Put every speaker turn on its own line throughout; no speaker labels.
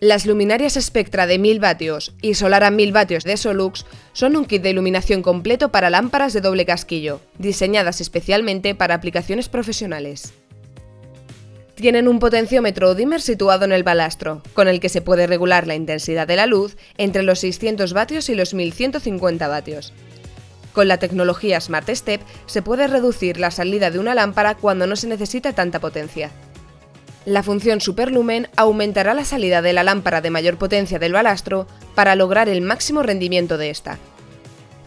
Las luminarias Spectra de 1000 vatios y Solara 1000 vatios de Solux son un kit de iluminación completo para lámparas de doble casquillo, diseñadas especialmente para aplicaciones profesionales. Tienen un potenciómetro o dimmer situado en el balastro, con el que se puede regular la intensidad de la luz entre los 600 vatios y los 1150 vatios. Con la tecnología Smart Step se puede reducir la salida de una lámpara cuando no se necesita tanta potencia. La función superlumen aumentará la salida de la lámpara de mayor potencia del balastro para lograr el máximo rendimiento de esta.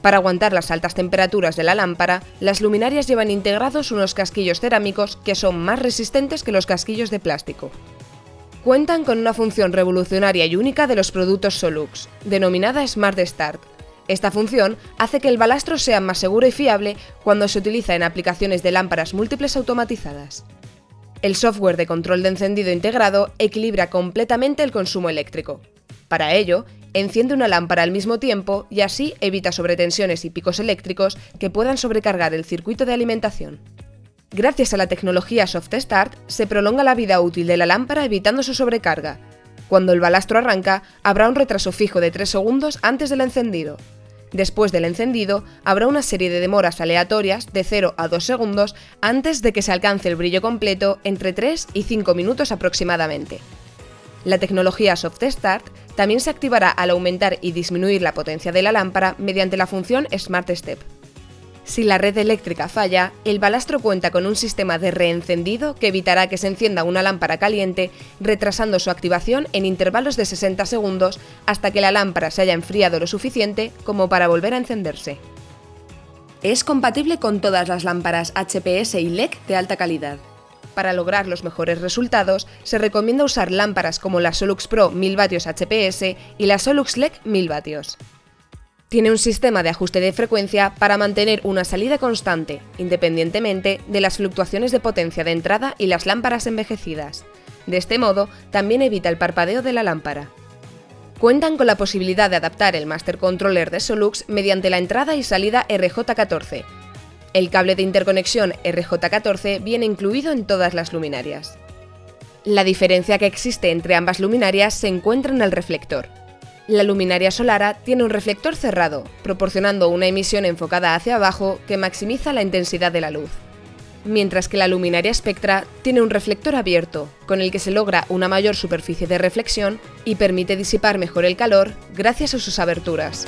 Para aguantar las altas temperaturas de la lámpara, las luminarias llevan integrados unos casquillos cerámicos que son más resistentes que los casquillos de plástico. Cuentan con una función revolucionaria y única de los productos Solux, denominada Smart Start. Esta función hace que el balastro sea más seguro y fiable cuando se utiliza en aplicaciones de lámparas múltiples automatizadas. El software de control de encendido integrado equilibra completamente el consumo eléctrico. Para ello, enciende una lámpara al mismo tiempo y así evita sobretensiones y picos eléctricos que puedan sobrecargar el circuito de alimentación. Gracias a la tecnología Soft Start, se prolonga la vida útil de la lámpara evitando su sobrecarga. Cuando el balastro arranca, habrá un retraso fijo de 3 segundos antes del encendido. Después del encendido, habrá una serie de demoras aleatorias de 0 a 2 segundos antes de que se alcance el brillo completo entre 3 y 5 minutos aproximadamente. La tecnología Soft Start también se activará al aumentar y disminuir la potencia de la lámpara mediante la función Smart Step. Si la red eléctrica falla, el balastro cuenta con un sistema de reencendido que evitará que se encienda una lámpara caliente, retrasando su activación en intervalos de 60 segundos hasta que la lámpara se haya enfriado lo suficiente como para volver a encenderse. Es compatible con todas las lámparas HPS y LEC de alta calidad. Para lograr los mejores resultados, se recomienda usar lámparas como la Solux Pro 1000 vatios HPS y la Solux LEC 1000 vatios. Tiene un sistema de ajuste de frecuencia para mantener una salida constante, independientemente de las fluctuaciones de potencia de entrada y las lámparas envejecidas. De este modo, también evita el parpadeo de la lámpara. Cuentan con la posibilidad de adaptar el Master Controller de Solux mediante la entrada y salida RJ14. El cable de interconexión RJ14 viene incluido en todas las luminarias. La diferencia que existe entre ambas luminarias se encuentra en el reflector. La luminaria Solara tiene un reflector cerrado, proporcionando una emisión enfocada hacia abajo que maximiza la intensidad de la luz. Mientras que la luminaria Spectra tiene un reflector abierto, con el que se logra una mayor superficie de reflexión y permite disipar mejor el calor gracias a sus aberturas.